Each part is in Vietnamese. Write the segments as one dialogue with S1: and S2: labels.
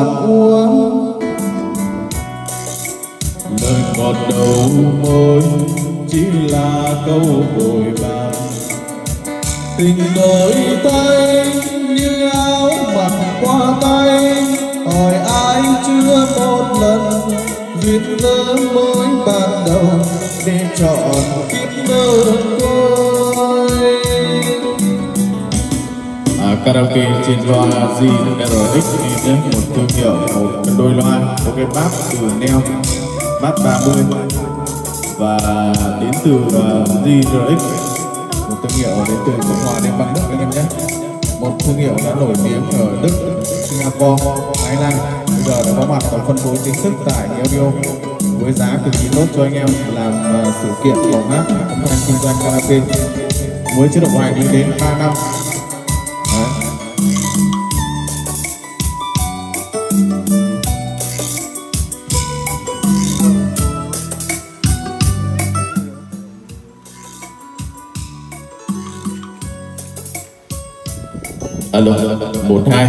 S1: bàn uống. Lời ngọt đầu môi chỉ là câu bồi bàn. Tình đổi tay như áo mặc qua tay. Hỏi ai chưa một lần duyên lỡ mới ban đầu để chọn kiếp mơ côi
S2: à, karaoke trên loa rồi? Nhé một thương hiệu một đôi loa có cái bát từ neo bát 30 và đến từ uh, một thương hiệu đến từ cộng hòa liên bang đức anh em nhé. Một thương hiệu đã nổi tiếng ở đức singapore thái lan. Bây giờ đã có mặt và phân phối chính thức tại audio với giá cực kỳ tốt cho anh em làm ờ, sự kiện phòng hát kinh doanh karaoke. Với chế độ hoài đi đến 3 năm. Alo, một hai.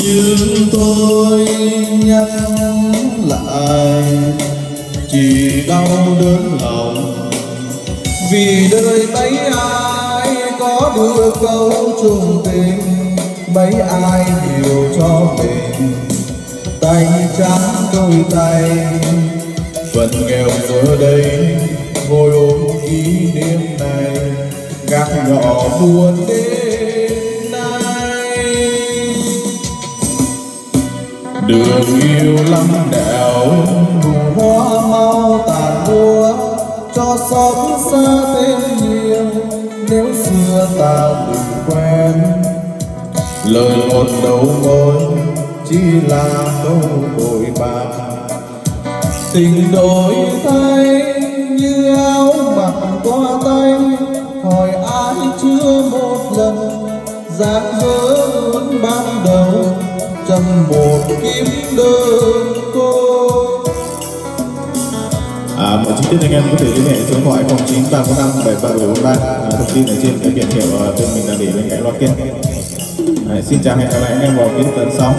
S1: Nhưng tôi nhắc lại, chỉ đau đớn lòng. Vì đời mấy ai có được câu chung tình? Mấy ai hiểu cho mình. Tay trắng đôi tay, phần nghèo giờ đây, ngồi ôm kỷ niệm này. Gác nhỏ buồn đêm nay. Đường yêu lắm đèo nụ hoa mau tàn mua cho xót xa tên nhiều nếu xưa ta từng quen lời một đầu môi chỉ là câu bội bạc tình đổi thay như áo mặc qua tay hỏi ai chưa một lần dáng dỡ muốn ban đầu trong một kiếm đơn côi.
S2: À, mọi chi tiết anh em có thể liên hệ số điện thoại 0935 73743 à, thông tin ở trên cái biển hiệu uh, tên mình đã để bên cạnh loa kia. Đấy, xin chào hẹn gặp lại anh em vào kiến tấn sau.